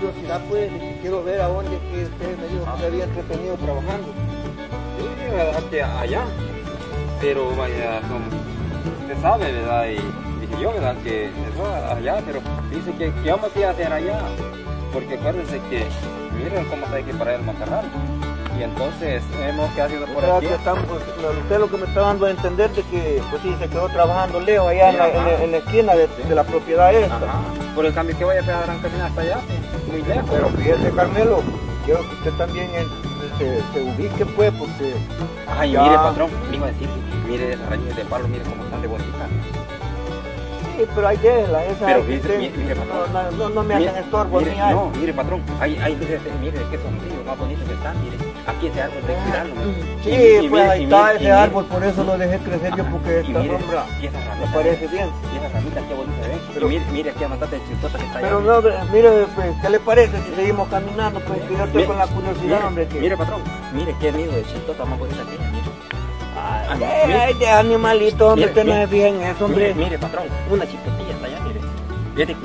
curiosidad, pues, que quiero ver a dónde que ustedes me dijo que se había entretenido trabajando. Sí, que allá. Pero vaya, usted sabe, ¿verdad? Y dije yo, ¿verdad? Que eso allá, pero dice que, ¿qué vamos a hacer allá? Porque acuérdense que, miren cómo está aquí para el macarrón. Y entonces hemos quedado por O sea, aquí. estamos, usted lo que me está dando a entender de que, pues sí, se quedó trabajando lejos allá en, la, en la- en la esquina de, de la propiedad esta. Ajá. Por el cambio que vaya a pegar a caminar hasta allá, muy lejos. Pero fíjese, Carmelo, quiero que usted también en- se, se ubique, pues, porque Ay, Ya. mire, patrón, iba a decir, mire esas raíces de palo, mire cómo están de bonitas. sí, pero hay Pero que mire, usted- mire, mire, no, patrón. no, no, no me hacen Mire, estorbo mire, ay. No, mire, patrón, ahí, ahí, mire, mire qué sombrío más bonito que está, mire, aquí ese árbol de cuidarlo. mire. Sí, Y- y pues mire, ahí y está y ese árbol, por eso lo dejé crecer yo, porque Y esta mire, sombra y esas me ramitas, parece bien. y esas ramitas qué bonitas ven. Pero- Pero mire, mire aquí a matar de chistota que está allá. Pero no, mire, pues, ¿qué le parece si seguimos caminando? Pues que yo estoy con la curiosidad, mire, hombre. Que... Mire, patrón, mire qué nido de chistota más bonita que ella, mire. Ay, mire. ay, de animalito, hombre, usted no mire. se fija en eso, hombre. Mire, mire, patrón, una chistotilla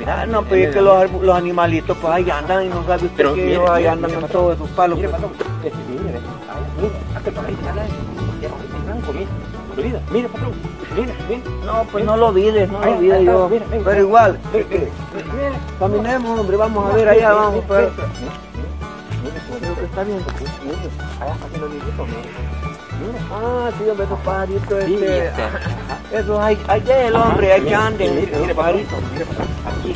Ah, no, pues es que los, animalitos, pues ahí andan y no sabe usted que ellos ahí andan mire, con patrón. todos esos palos. Mire, pues. patrón, este, mire, hasta por ahí, mira, qué rojito y blanco, mire. Lo mira, mire, patrón, mire, mire. No, pues no lo vides, no Ahí, lo yo. mire, mire. Pero igual, caminemos, hombre, vamos a ver allá, vamos. mire, mire, pues. mire. Mire. Ah, sí, hombre, esos pajaritos, Sí, este, este, esos hay, hay de él, hombre, hay que Mire, anden. Mire, mire, patrón, aquí,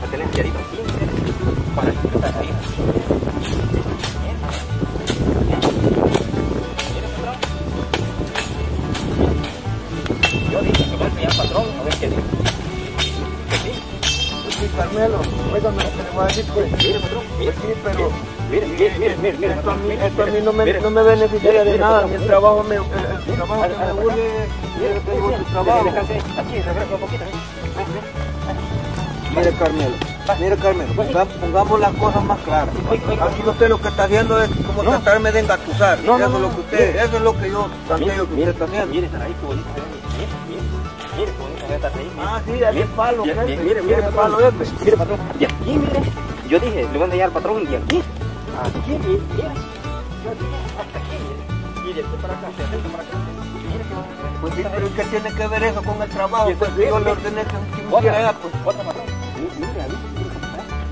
para tener aquí, mire, para que está ahí. Yo dije que voy a enseñar patrón, a ver qué dice. Que sí. Sí, Carmelo, lo voy a decir, pues. Mire, patrón, mire, Sí, pero mire, mire, mire, mire, mire, esto a mí, mire, esto a mí no me, mire, no me beneficiaría mire, de mire, nada. Mi mire. trabajo, me, el, el trabajo que me une, mire, tengo tu trabajo. Aquí, un poquito, ¿eh? Mire, Carmelo, mire, Carmelo, ponga- pongamos las cosas más claras. Aquí usted lo que está haciendo es como tratarme de engatusar. No, no, eso es lo que usted, eso es lo que yo Mire, planteo que usted mire, está haciendo. mire, ahí, qué bonito, mire, mire, mire, mire. Ah, sí, ese palo, Mire, mire, mire, mire, palo ese. Mire, patrón, aquí, mire. Yo dije, le voy a enseñar al patrón de aquí. Aquí, dije, hasta aquí, mire. Y de aquí para acá, de aquí para acá. Pues sí, pero ¿qué tiene que ver eso con el trabajo? Pues yo mire, le ordené que Otra, hiciera, pues. otra cómo está.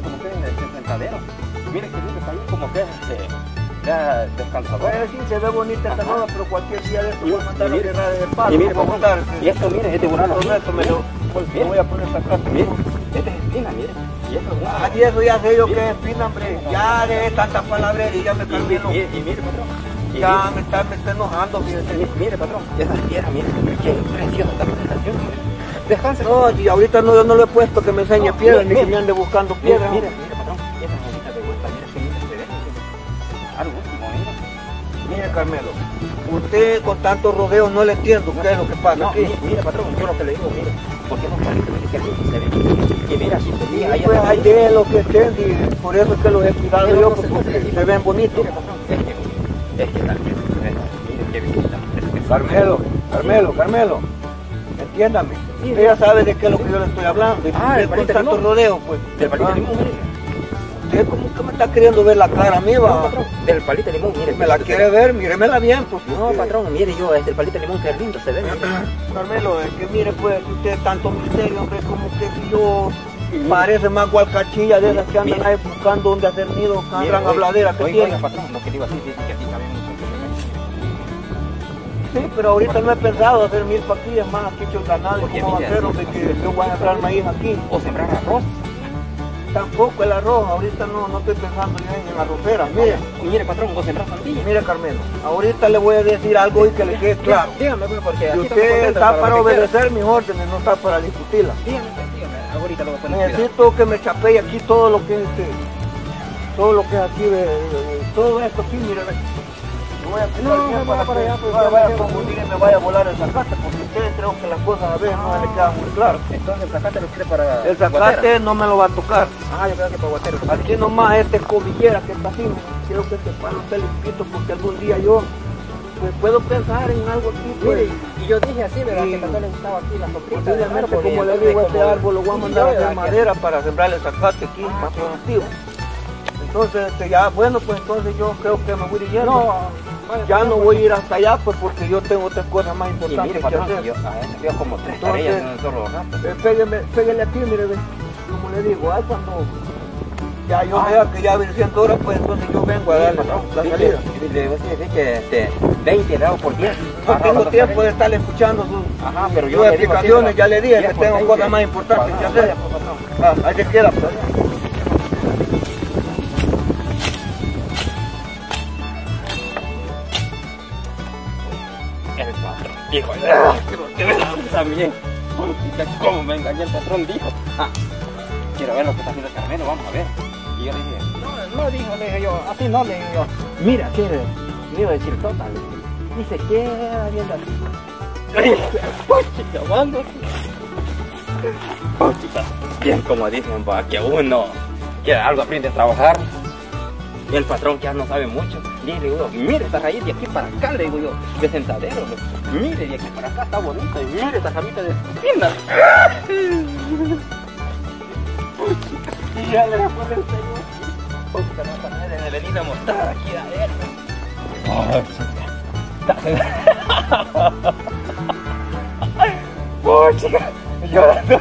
Como que en el sentadero. Mire que dice ahí como que este, ya descansador. Pues sí, se ve bonita esta ropa, pero cualquier día de esto voy a mandar a mire, cerrar el palo. Y mire, montar, y esto, mire, es de burano. Todo esto me lo, pues, lo voy a poner esta casa. Mire, espina, mire. Y esto es una- Ah, eso ya sé yo Mire. que es espina, hombre. Ya de tanta palabrería me Y cambié mire, y, y mire, patrón. y Ya me está, me está enojando, mire, mire, patrón. Esa piedra, mire, qué preciosa esta presentación. Descanse. No, y ahorita no, yo no le he puesto que me enseñe No, piedras, mire, ni que mire. me ande buscando Mire, piedras. mire, mire, patrón. Esa bonita vuelta, mire, qué linda se ve. Algo último, mire. Mire, Carmelo, usted con tantos rodeos no le entiendo qué es lo que pasa No, aquí. mire, mire, patrón, yo lo que le digo, mire, porque no parece que se ve. Y mira, Y mira, ahí pues hay de lo que estén, y por eso es que los he cuidado Pero yo, no porque se- se ven bonitos. Es que, que también, mire, qué que- Carmelo, Carmelo, Carmelo, entiéndame. Ya sabe de qué es lo que yo le estoy hablando. Y Ah, el con palito de tantos limón. rodeos, pues. Del palito de limón. Usted como que me está queriendo ver la cara a mí, va. del palito de limón, mire. me la se quiere ve. ver, míremela bien, pues. No, porque- patrón, mire yo, este, el palito de limón que lindo se ve. Carmelo, es que mire, pues, usted tanto misterio, hombre, como que si yo parece más gualcachilla de esas que andan ahí buscando dónde hacer nido, Mire, gran habladera que tiene. oiga, patrón, lo que digo así, dice que mucho. Sí, pero ahorita no he pensado hacer mil paquillas más aquí hecho el ganado, Porque ¿cómo va a mire, ser, hombre, que yo voy a entrar maíz aquí? O sembrar arroz. Tampoco el arroz, ahorita no, no estoy pensando yo en la arrocera. Mire, Mire, patrón, o sembrar sandía. mire Carmelo, ahorita le voy a decir algo y que le quede claro. Dígame, pues, porque aquí usted está para obedecer mis órdenes, no está para discutirlas. Dígame, pues, dígame, ahorita lo voy a poner. Necesito que me chapee aquí todo lo que es este, todo lo que es aquí, de, todo esto aquí, mire, voy a No, no, para para allá, pues, vaya y vaya a ustedes creo que las cosas a veces no se les quedan muy claras. Entonces el zacate lo quiere para El guatera. zacate no me lo va a tocar. Ah, yo creo que para guatero. Aquí nomás este cobillera que está así, quiero que este palo esté limpito porque algún día yo pues, puedo pensar en algo aquí, pues. Mire, y yo dije así, ¿verdad? Sí. Que tanto le gustaba aquí la árbol, y como le digo, este árbol lo voy a mandar a hacer Que- madera para sembrar el zacate aquí, Ah, más productivo. Entonces, este, ya, bueno, pues entonces yo creo que me voy yendo. No, ya no voy a ir hasta allá, pues porque yo tengo otras cosas más importantes mire, que patrón, hacer. yo, a veo como tres Entonces- tareas en solo. Eh, pégueme, péguele aquí, mire, ve. como le digo, ay, cuando ya yo Ah. vea que ya viene siendo hora, pues entonces yo vengo a darle la dile- salida. dile, vos decís que este, 20 grados por 10. No Ajá, tengo a tiempo de estar escuchando sus, Ajá, pero yo sus le digo así, explicaciones, ya le dije 10 que tengo 20. cosas más importantes que hacer. vaya, pues. Ah, queda, pues. Dijo, "Ah, pero que me da también. ¿Cómo me engañó el patrón? Dijo, ah, quiero ver lo que está haciendo Carmelo, vamos a ver. Y yo le dije, no, no dijo, le dije yo, así no, le dije yo. Mira, que me iba a decir total. Dice, queda viendo así. Pucha, bien como dicen, va, que uno que algo aprende a trabajar. Y el patrón que ya no sabe mucho, le digo mire esta raíz de aquí para acá, le digo yo, de sentadero, mire de aquí para acá está bonita, y mire esta camita de espinas. y ya le pone el señor, puta, no poner en el venir a mostrar aquí adentro. Pucha, llorando.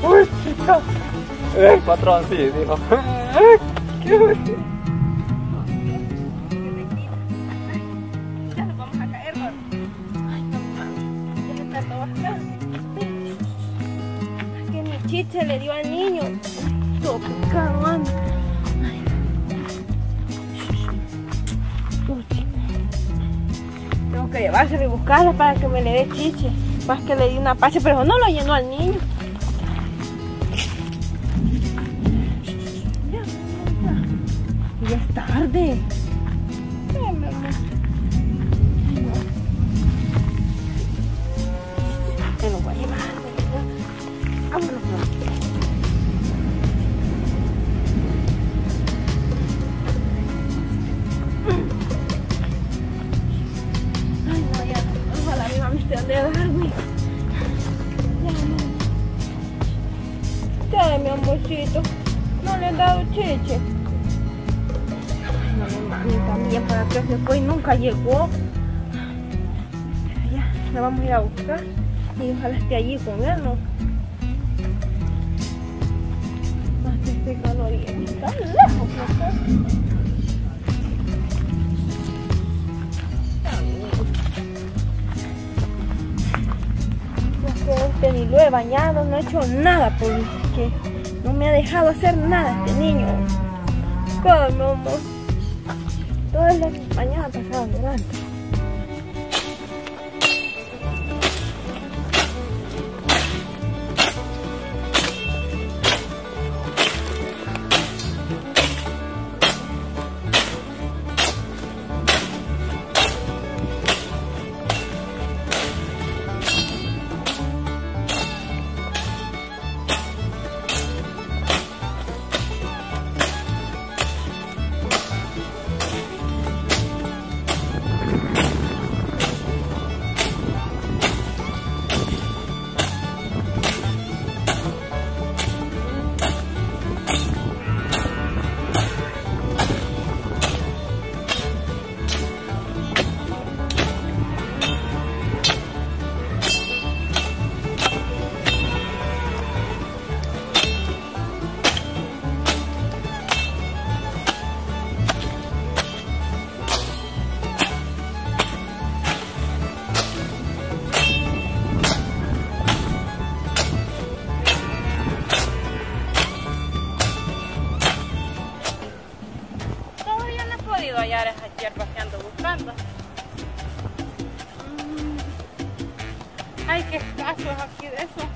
Pucha. El patrón sí, dijo. ¿Qué se le dio al niño. Picado anda. Tengo que llevárselo y buscarla para que me le dé chiche. Más que le di una pacha, pero no lo llenó al niño. Es tarde. Ay, no. Ya. Ya, no. Mi amorcito. No le han dado cheche. No, mi mami también, ¿para qué se fue y nunca llegó? Ya, la vamos a ir a buscar. Y ojalá esté allí con él. Más que este calor y está lejos, ¿no? Este ni lo he bañado, no he hecho nada porque no me ha dejado hacer nada este niño. Calma, Todas las mañanas pasaban delante. Qué escaso es aquí de eso.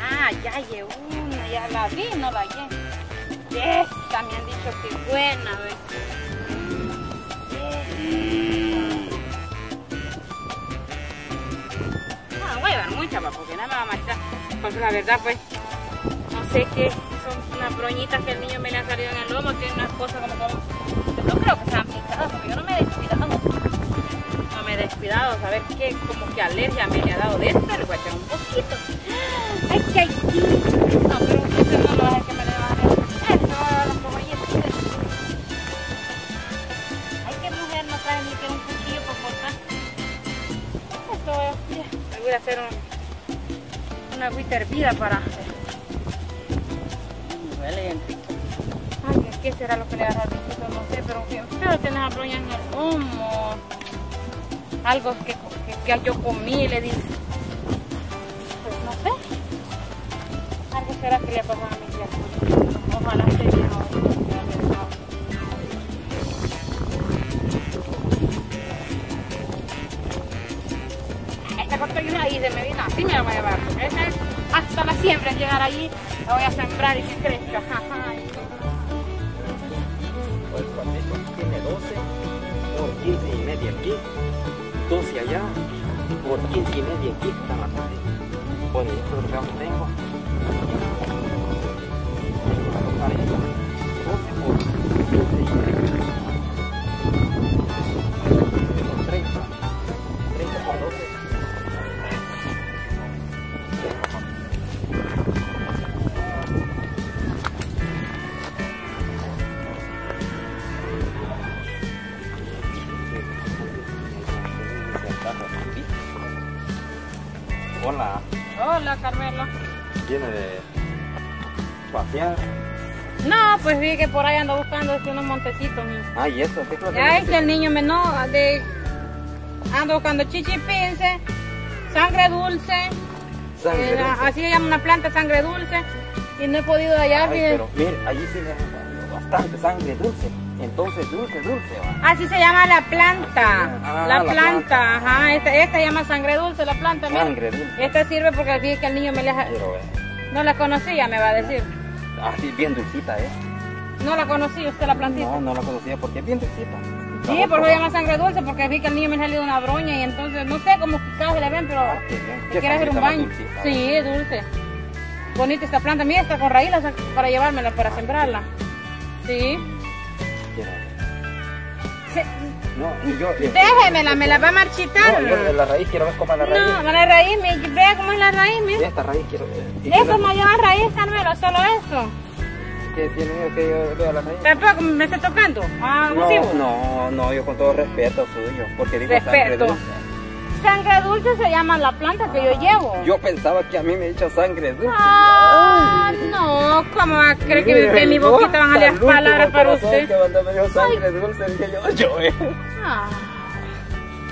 Ah, ya hallé una, ya la vi, no la hallé. Esta me han dicho que es buena. No, voy a dar mucha, pa, porque nada me va a matar. Porque la verdad, pues, no sé qué, son unas broñitas que el niño me le han salido en el lomo, tiene unas cosas como, como ver qué, como que alergia me ha dado de esta, le voy a echar un poquito. Ay, que hay No, pero usted no lo que me le va a dar. Ay, va a dar un Ay, qué mujer no sabe ni que un cuchillo por cortar. Esto, voy a hacer un, una agüita hervida para... Mm, huele bien. Ay, ¿qué será lo que le agarra al bichito? No sé, pero bien feo tenés a en el humo. Algo que, que, que yo comí, le dije. Pues no sé. Algo será que le pasó a mi tía. Ojalá cosa que ahí de Medina, así me la voy a llevar. es hasta la siembra llegar allí, la voy a sembrar y que crezca. Ay, por 15 y media aquí, está más tarde. Bueno, yo creo que aún tengo. 12 viene de pasear. No, pues vi que por ahí ando buscando este, unos montecitos. mi. Ah, ¿y eso? ¿Qué clase de que el niño menor de ando buscando chichipince, sangre dulce, Sangre eh, dulce. así se llama una planta sangre dulce y no he podido hallar. Ay, pero mire, allí sí bastante sangre dulce. Entonces, dulce, dulce, va. Así se llama la planta, Ah, la, la planta, planta. ajá, esta, esta llama sangre dulce, la planta. mira. Sangre dulce. Esta sirve porque así es que el niño me la, no la conocía, me va a decir. así bien dulcita, ¿eh? No la conocía usted la plantita. No, no la conocía porque es bien dulcita. Sí, por eso llama sangre dulce, porque vi que el niño me ha salido una broña y entonces no sé cómo se le ven, pero Ah, ¿Qué quiere hacer un baño. dulcita? Sí, es dulce. Bonita esta planta. Mira, está con sac- para llevármela, para sembrarla. Sí. Se- No, yo... eh, Déjemela, me la va a marchitar. No, yo la raíz quiero ver cómo es la raíz. No, la raíz, me- vea cómo es la raíz, mira. esta raíz quiero ver. ¿Y Eso no lleva raíz, Carmelo, solo eso. ¿Qué tiene que yo vea la raíz? Tampoco me está tocando. Ah. No, no, no, yo con todo respeto suyo, porque digo sangre Respeto. dulce. Sangre dulce se llama la planta que yo llevo. Yo pensaba que a mí me echó sangre dulce. Ah, no, ¿cómo va a creer que de mi boquita van a el palabras para usted? Que cuando me dio sangre dulce dije yo, yo, eh. Ah,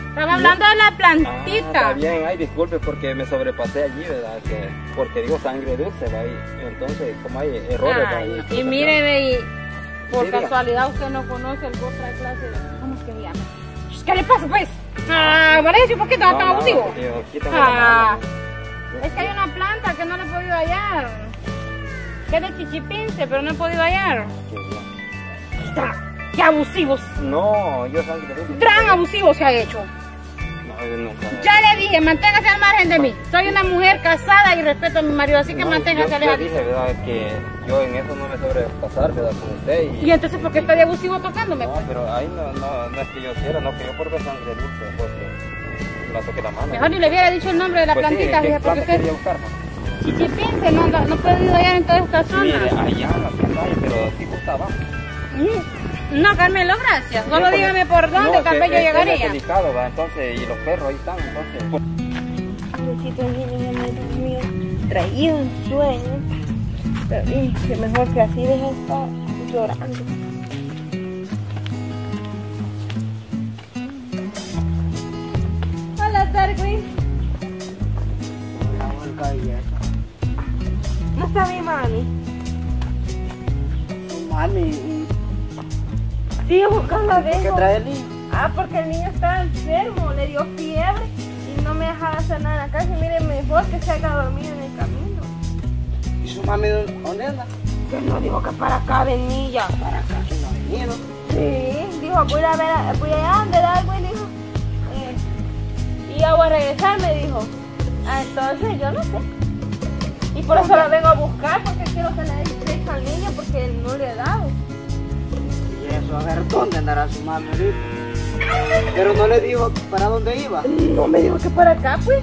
Estaba hablando de la Ah, plantita. está bien, ay, disculpe porque me sobrepasé allí, ¿verdad? Que, porque digo sangre dulce, ¿va? Y entonces, como hay errores. Ay, y mire, ve, y por Sí, diga. casualidad usted no conoce el otra clase de... ¿Cómo es que llama? ¿Qué le pasa, pues? Ah, parece un poquito No, tan no, abusivo. Ah, la es que hay una planta que no le he podido hallar. Que es de chichipince, pero no he podido hallar. Qué ¡Qué abusivos! No, yo sangre dulce. ¡Gran abusivo se ha hecho! Yo. Ya le dije, manténgase al margen de mí. Soy una mujer casada y respeto a mi marido, así que No, manténgase yo, yo alejado. dije, ¿verdad? Que yo en eso no me sobrepasar, ¿verdad? Con usted y... Y entonces, ¿por qué está de abusivo tocándome? No, pues? pero ahí no, no, no es que yo quiera, no, que yo por sangre dulce, porque la toqué la mano. Mejor ni le hubiera dicho el nombre de la Pues sí, plantita, ¿qué fíjate, porque planta usted buscar, no? chichipince, no, no, no he podido hallar en toda esta zona. Mire, allá en la hay, pero sí gustaba. Mm. No, Carmelo, gracias. Solo Yo, dígame por dónde, no, tal vez yo llegaría. Es delicado, ¿va? Entonces, y los perros ahí están, entonces. Pobrecito niño, Dios mío, traído en sueño. Pero que mejor que así deja de estar llorando. A ¿qué Dejo. trae el niño? Ah, porque el niño está enfermo, le dio fiebre y no me dejaba hacer nada en la casa. Y mire, mejor que se haya dormido en el camino. ¿Y su mami dónde anda? Que no dijo que para acá venía. Para acá, que no venido. Sí, dijo, voy a ver, a- voy allá donde Darwin, dijo. Eh, y ya voy a regresar, me dijo. Ah, entonces yo no sé. Y por eso la vengo a buscar, porque quiero que le dé al niño, porque no le he dado. Eso, a ver, ¿dónde andará su mami? Pero no le dijo para dónde iba. No me dijo que para acá, pues.